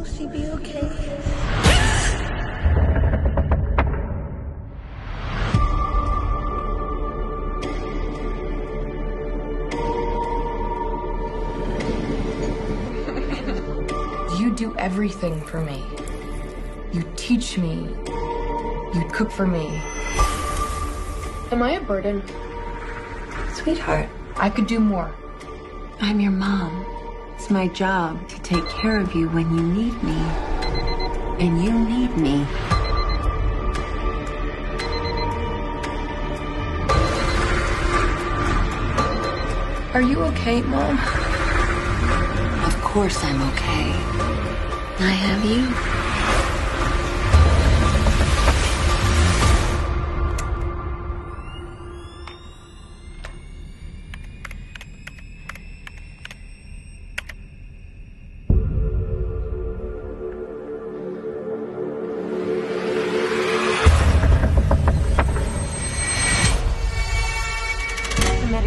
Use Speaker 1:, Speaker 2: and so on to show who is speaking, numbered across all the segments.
Speaker 1: Will she be okay? You do everything for me. You teach me. You cook for me. Am I a burden?
Speaker 2: Sweetheart.
Speaker 1: I could do more.
Speaker 2: I'm your mom. It's my job to take care of you when you need me. And you need me.
Speaker 1: Are you okay, Mom?
Speaker 2: Of course I'm okay. I have you.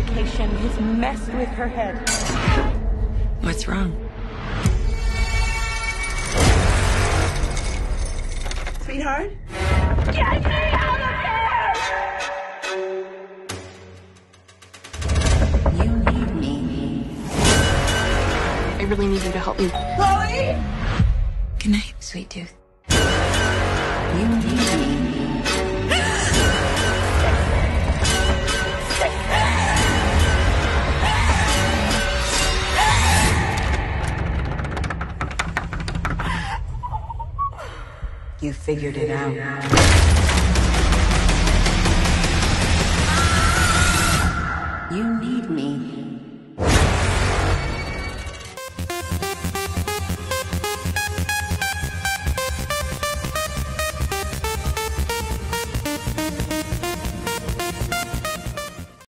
Speaker 3: Medication has messed with her head.
Speaker 2: What's wrong?
Speaker 3: Sweetheart? Get me out of here!
Speaker 2: You need me.
Speaker 1: I really need you to help me.
Speaker 3: Chloe!
Speaker 2: Good night, sweet tooth. You need me. You figured it out. You need me.